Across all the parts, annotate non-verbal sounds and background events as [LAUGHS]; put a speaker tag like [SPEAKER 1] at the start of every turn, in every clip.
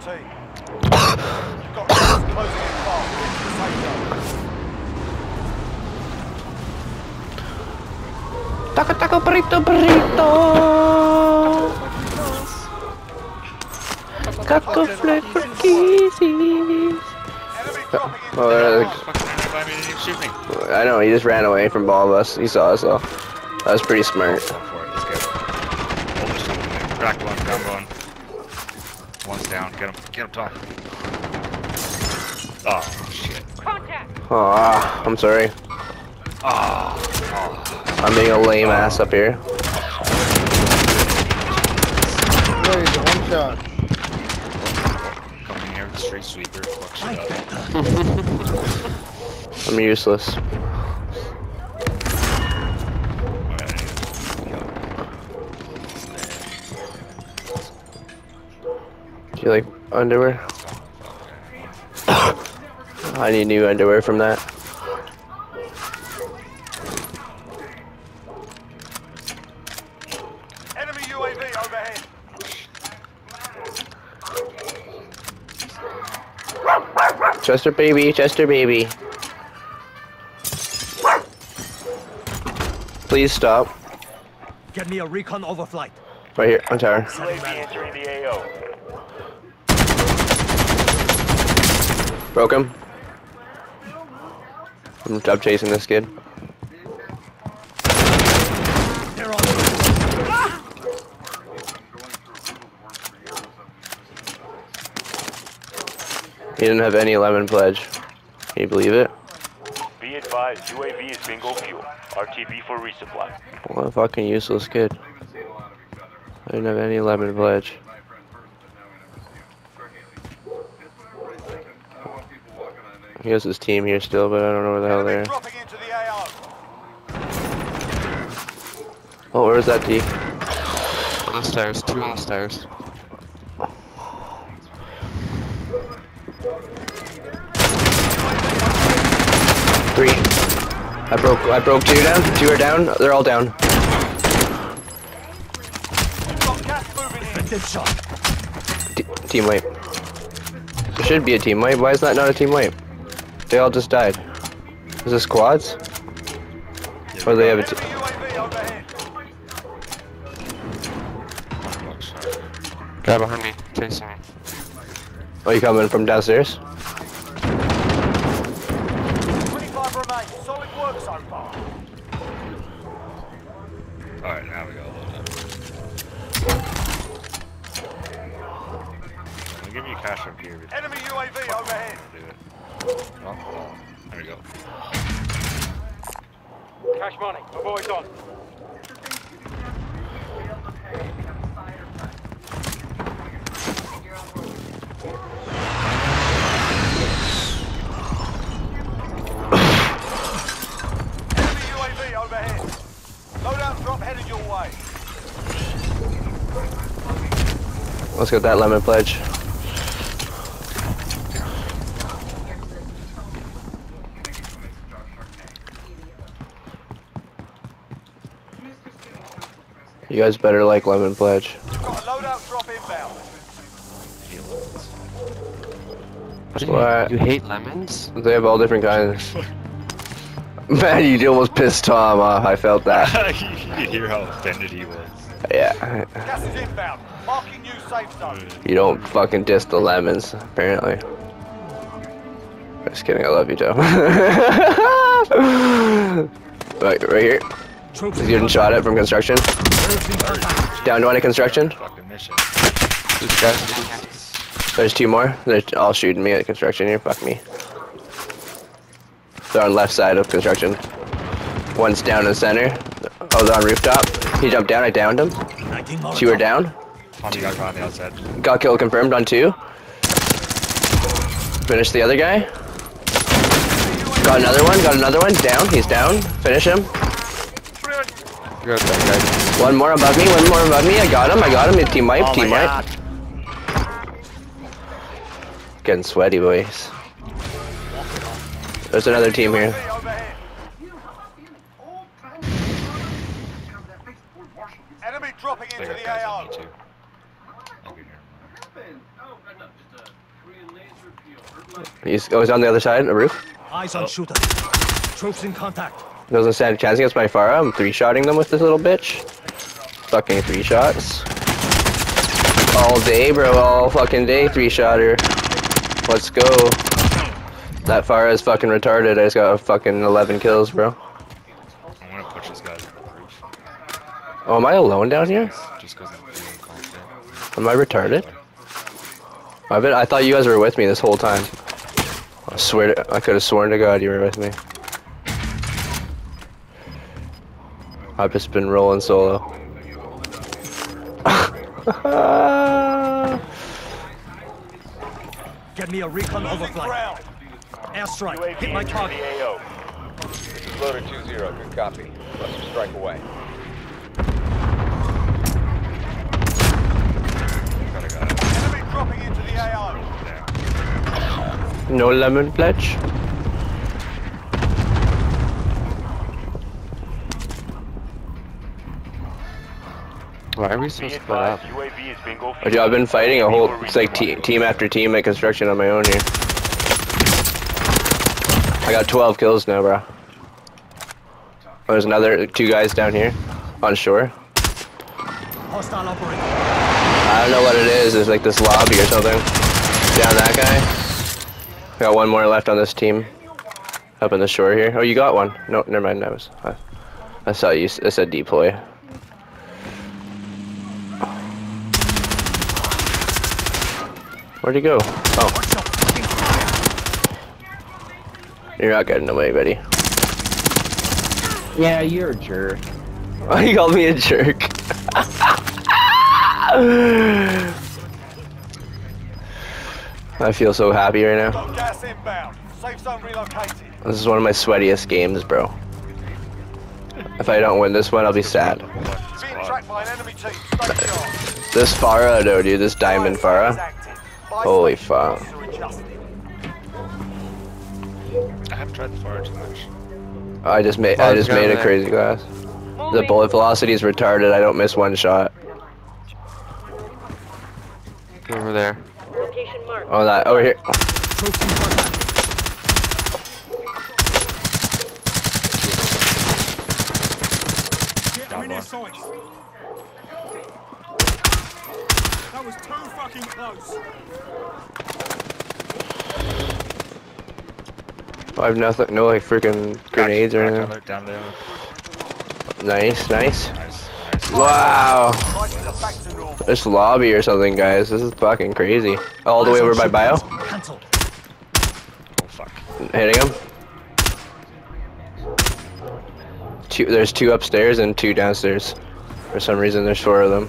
[SPEAKER 1] team. You've got gas [COUGHS] closing in fast. Get to the safe zone.
[SPEAKER 2] Taco, taco, burrito, burrito. Taco flavor kisses.
[SPEAKER 1] Enemy dropping into
[SPEAKER 2] Oh, uh,
[SPEAKER 1] AO.
[SPEAKER 3] Fucking ran by me and he didn't shoot me.
[SPEAKER 2] I know, he just ran away from all of us. He saw us all. That was pretty smart.
[SPEAKER 3] Go for it, One's down, get him, get him, Tom. Oh, shit. Contact.
[SPEAKER 2] Aw, I'm sorry.
[SPEAKER 3] Oh, oh.
[SPEAKER 2] I'm being a lame ass up here.
[SPEAKER 4] Wait, one shot.
[SPEAKER 3] Coming here with the street sweeper, fuck shit up. [LAUGHS]
[SPEAKER 2] I'm useless. Do you like underwear? [COUGHS] I need new underwear from that.
[SPEAKER 1] Enemy UAV overhead.
[SPEAKER 2] Chester baby, Chester baby. Please stop.
[SPEAKER 1] Get me a recon overflight.
[SPEAKER 2] Right here, on tower.
[SPEAKER 1] UAV entering the AO.
[SPEAKER 2] Broke him. I'm, I'm chasing this kid. He didn't have any lemon pledge. Can you believe it?
[SPEAKER 5] Be advised, UAV is bingo fuel. RTB for resupply.
[SPEAKER 2] What a fucking useless kid. I didn't have any lemon pledge. He has his team here still, but I don't know where the hell they are.
[SPEAKER 1] the
[SPEAKER 2] Oh, where's that T?
[SPEAKER 6] On the stairs, two on the stairs.
[SPEAKER 2] Three. I broke. I broke two down. Two are down. They're all down.
[SPEAKER 1] Got gas moving in. Dead shot.
[SPEAKER 2] T team wipe. There should be a team wipe. Why is that not a team wipe? They all just died. Is this squads? Or they have a
[SPEAKER 1] UAV overhead.
[SPEAKER 6] Guy behind me, chasing me.
[SPEAKER 2] Oh, you coming from downstairs?
[SPEAKER 1] Drop headed your way.
[SPEAKER 2] Let's get that lemon pledge. You guys better like lemon pledge.
[SPEAKER 1] You've got a loadout drop inbound.
[SPEAKER 6] What you, hate lemons?
[SPEAKER 2] They have all different kinds. [LAUGHS] Man, you almost pissed Tom off. I felt that. [LAUGHS]
[SPEAKER 3] you could hear how offended he was.
[SPEAKER 2] Yeah.
[SPEAKER 1] Gas is inbound. Marking new safe zone.
[SPEAKER 2] You don't fucking diss the lemons, apparently. Just kidding, I love you, Tom. [LAUGHS] right, right here. He's getting shot at from construction. Down to one at construction.
[SPEAKER 6] Guys
[SPEAKER 2] There's two more. They're all shooting me at construction here. Fuck me. They're on left side of construction. One's down in the center. Oh, they're on rooftop. He jumped down. I downed him. Two are down.
[SPEAKER 3] Got
[SPEAKER 2] kill confirmed on two. Finish the other guy. Got another one. Got another one. Down. He's down. Finish him.
[SPEAKER 6] Good, that
[SPEAKER 2] One more above me. One more above me. I got him. I got him. Team wipe.
[SPEAKER 3] Oh
[SPEAKER 2] team wipe. Getting sweaty, boys. There's another team here.
[SPEAKER 1] UAV overhead. Enemy dropping into
[SPEAKER 3] got
[SPEAKER 1] the
[SPEAKER 3] guys on
[SPEAKER 1] AO.
[SPEAKER 3] me too. Okay, never mind.
[SPEAKER 2] He's, oh, he's on the other side of the roof.
[SPEAKER 7] Eyes on oh. shooter. Troops in contact.
[SPEAKER 2] Doesn't stand a chance against my FARA. I'm three-shotting them with this little bitch. Fucking three shots. All day, bro. All fucking day, three-shotter. Let's go. That FARA is fucking retarded. I just got a fucking 11 kills, bro.
[SPEAKER 3] I'm gonna push this guy to the roof.
[SPEAKER 2] Oh, am I alone down here?
[SPEAKER 3] Just because I'm feeling confident.
[SPEAKER 2] Am I retarded? I bet I thought you guys were with me this whole time. I swear to, I could have sworn to God you were with me. I've just been rolling solo. [LAUGHS]
[SPEAKER 7] Get me a recon overflight.
[SPEAKER 1] ground.
[SPEAKER 7] Airstrike.
[SPEAKER 5] UAV
[SPEAKER 7] Hit my
[SPEAKER 5] entering
[SPEAKER 7] target.
[SPEAKER 5] the AO.
[SPEAKER 8] Loader 2-0, good copy. Cluster strike away.
[SPEAKER 3] Got a guy
[SPEAKER 1] Enemy dropping into the AO.
[SPEAKER 2] No lemon pledge?
[SPEAKER 6] Why are we so
[SPEAKER 5] Be
[SPEAKER 6] split up?
[SPEAKER 5] advised, UAV is bingo
[SPEAKER 2] dude, I've been fighting a whole, it's like te team after team at construction on my own here. I got 12 kills now, bro. There's another two guys down here on shore. I don't know what it is. It's like this lobby or something. Down that guy. Got one more left on this team. Up in the shore here. Oh, you got one. No, never mind. That was. I, I saw you. I said deploy. Where'd he go? Oh,
[SPEAKER 7] Watch your fucking fire.
[SPEAKER 2] you're not getting away, buddy.
[SPEAKER 6] Yeah, you're a jerk.
[SPEAKER 2] Oh, he called me a jerk. [LAUGHS] I feel so happy right now.
[SPEAKER 1] Got gas inbound. Safe zone relocated.
[SPEAKER 2] This is one of my sweatiest games, bro. If I don't win this one, I'll be sad.
[SPEAKER 1] Being tracked by an enemy team. Stay sharp.
[SPEAKER 2] This FARA, though, dude, this Diamond
[SPEAKER 1] Is
[SPEAKER 2] FARA.
[SPEAKER 1] Active. Buy
[SPEAKER 2] Holy fuck.
[SPEAKER 1] costs are adjusted.
[SPEAKER 3] I haven't tried the fire too much.
[SPEAKER 2] I just made, I just made a
[SPEAKER 6] there.
[SPEAKER 2] crazy glass. The bullet velocity is retarded. I don't miss one shot.
[SPEAKER 6] Over there.
[SPEAKER 2] Oh, that over here.
[SPEAKER 7] Troops in contact.
[SPEAKER 3] Down one.
[SPEAKER 7] That was too fucking close.
[SPEAKER 2] I have nothing, no like freaking grenades or anything.
[SPEAKER 3] Down there.
[SPEAKER 2] Nice, nice.
[SPEAKER 3] Nice. Nice.
[SPEAKER 2] Wow.
[SPEAKER 1] Prices are back to normal.
[SPEAKER 2] This lobby or something, guys. This is fucking crazy. All the way over by bio.
[SPEAKER 3] Oh fuck.
[SPEAKER 2] Hitting him. Two, there's two upstairs and two downstairs. For some reason, there's four of them.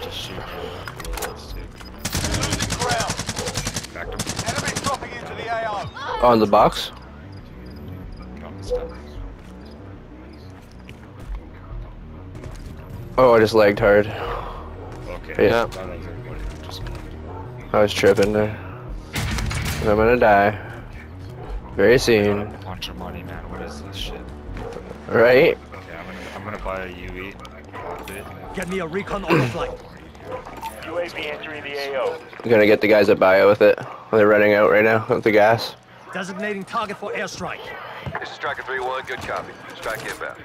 [SPEAKER 3] Got a guy just shooting.
[SPEAKER 1] Losing ground.
[SPEAKER 3] Him.
[SPEAKER 1] Enemy dropping into the AO.
[SPEAKER 2] On the box.
[SPEAKER 3] No, it's done.
[SPEAKER 2] Oh, I just lagged hard.
[SPEAKER 3] Okay.
[SPEAKER 2] Yeah.
[SPEAKER 3] That was everybody. Just
[SPEAKER 2] I was tripping there. I'm gonna die. Very
[SPEAKER 3] got a
[SPEAKER 2] soon.
[SPEAKER 3] bunch of money, man. What is this shit?
[SPEAKER 2] Right?
[SPEAKER 3] Okay, I'm gonna I'm gonna buy a UE outfit.
[SPEAKER 7] Get me a recon overflight.
[SPEAKER 5] UAV entering the AO.
[SPEAKER 2] I'm gonna get the guys at bio with it. They're running out right now with the gas.
[SPEAKER 7] Designating target for airstrike.
[SPEAKER 8] This is Striker 3-1, good copy. Strike inbound.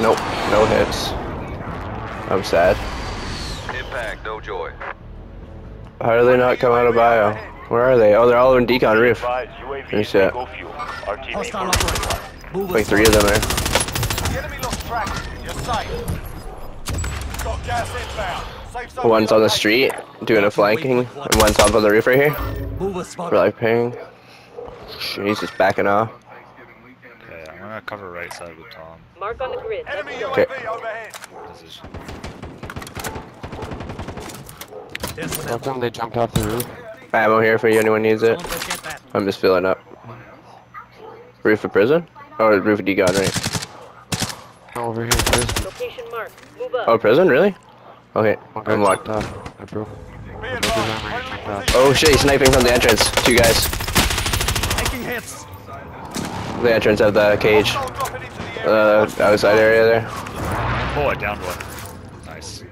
[SPEAKER 2] Nope, no hits. I'm sad.
[SPEAKER 8] Impact, no joy.
[SPEAKER 2] How do they not come out of bio? Where are they? Oh, they're all in decon
[SPEAKER 5] Be
[SPEAKER 2] roof.
[SPEAKER 5] advised, UAV
[SPEAKER 2] Finish
[SPEAKER 5] is
[SPEAKER 2] that.
[SPEAKER 5] fuel. RTV
[SPEAKER 7] Hostile
[SPEAKER 5] for
[SPEAKER 7] operator. Move
[SPEAKER 2] Like three of them there.
[SPEAKER 1] The enemy lost track. You're safe. Got gas inbound.
[SPEAKER 2] One's on the street doing a flanking, and one's up on the roof right here.
[SPEAKER 7] Move with spot.
[SPEAKER 2] We're like ping. He's just backing off.
[SPEAKER 3] Okay, I'm gonna cover right side with Tom.
[SPEAKER 9] Mark on the grid.
[SPEAKER 1] Enemy
[SPEAKER 9] Let's go.
[SPEAKER 2] Okay.
[SPEAKER 1] UAV overhead.
[SPEAKER 3] Position.
[SPEAKER 7] One
[SPEAKER 6] How
[SPEAKER 7] out.
[SPEAKER 6] come they jumped off the roof?
[SPEAKER 2] Ammo here for you, anyone needs it.
[SPEAKER 7] Don't forget that.
[SPEAKER 2] I'm just filling up. Roof of prison? Oh, roof of decon, right?
[SPEAKER 6] Oh, over here first.
[SPEAKER 9] Location mark. Move up.
[SPEAKER 2] Oh, prison? Really? Okay,
[SPEAKER 6] One guy
[SPEAKER 2] I'm locked.
[SPEAKER 6] jumped off. I broke.
[SPEAKER 1] Be advised. Friendly position.
[SPEAKER 2] Oh shit, he's sniping from the entrance. Two guys.
[SPEAKER 7] Taking hits.
[SPEAKER 2] The entrance of the cage.
[SPEAKER 1] Hostile dropping into the.
[SPEAKER 2] Uh, outside area there.
[SPEAKER 3] Oh, down downed one. Nice.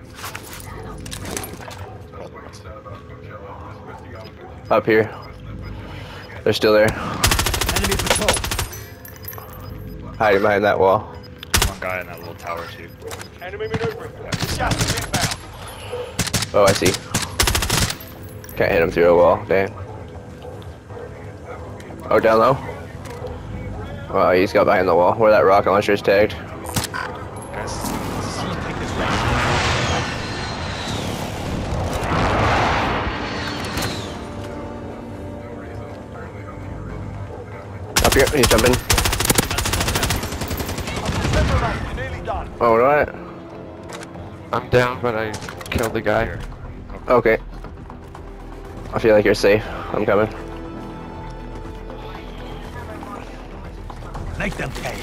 [SPEAKER 2] Up here. They're still there.
[SPEAKER 7] Enemy patrol.
[SPEAKER 2] Hiding behind that wall.
[SPEAKER 3] One guy in that little tower too.
[SPEAKER 1] Enemy maneuvering. Gas is inbound.
[SPEAKER 2] Oh, I see. Can't hit him through a wall. Dang. Oh, down low. Wow, he's got behind the wall where that rocket launcher is tagged. Up here, he's jumping.
[SPEAKER 1] Ten remain. You're nearly done.
[SPEAKER 2] Oh.
[SPEAKER 6] I'm down, but I killed the guy.
[SPEAKER 2] Okay. I feel like you're safe. I'm coming.
[SPEAKER 7] Make them pay.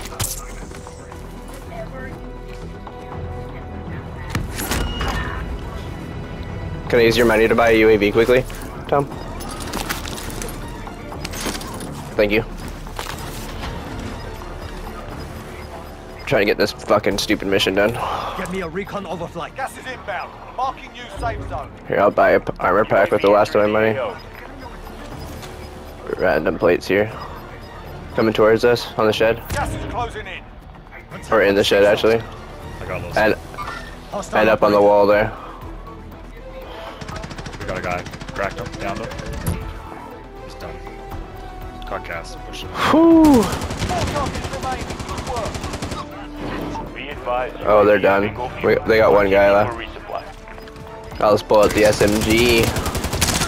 [SPEAKER 2] Can I use your money to buy a UAV quickly, Tom? Thank you. Trying to get this fucking stupid mission done.
[SPEAKER 7] Get me a recon overflight.
[SPEAKER 1] Gas is inbound. Marking new safe zone.
[SPEAKER 2] Here, I'll buy a p- armor pack with the last of my money. Random plates here. Coming towards us on the shed.
[SPEAKER 1] Gas is closing in.
[SPEAKER 2] Or in the shed, actually.
[SPEAKER 3] I got lost.
[SPEAKER 2] And,
[SPEAKER 7] Hostile
[SPEAKER 2] and up on the wall there.
[SPEAKER 3] We got a guy. Cracked him, downed him. He's done. Got gas. Push him.
[SPEAKER 2] Whew. Oh, they're done. We- they got one guy left.
[SPEAKER 5] for resupply.
[SPEAKER 2] I'll just pull out the SMG.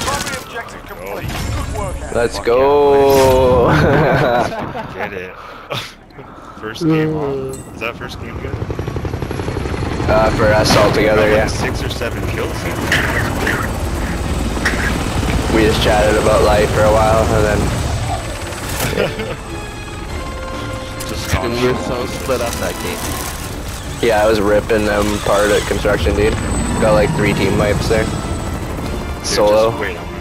[SPEAKER 1] Primary objective complete. Good work, Ant.
[SPEAKER 2] Let's go. [LAUGHS]
[SPEAKER 3] Get it. [LAUGHS] first [LAUGHS] game on. Is that first game good?
[SPEAKER 2] uh, for us all together, yeah.
[SPEAKER 3] Six or seven kills.
[SPEAKER 2] We just chatted about life for a while, and then
[SPEAKER 3] Just
[SPEAKER 6] And
[SPEAKER 3] gone.
[SPEAKER 6] we're so split up that game.
[SPEAKER 2] Yeah, I was ripping them apart at construction, dude. Got like three team wipes there.
[SPEAKER 3] Dude,
[SPEAKER 2] Solo.
[SPEAKER 3] Just wait, I'm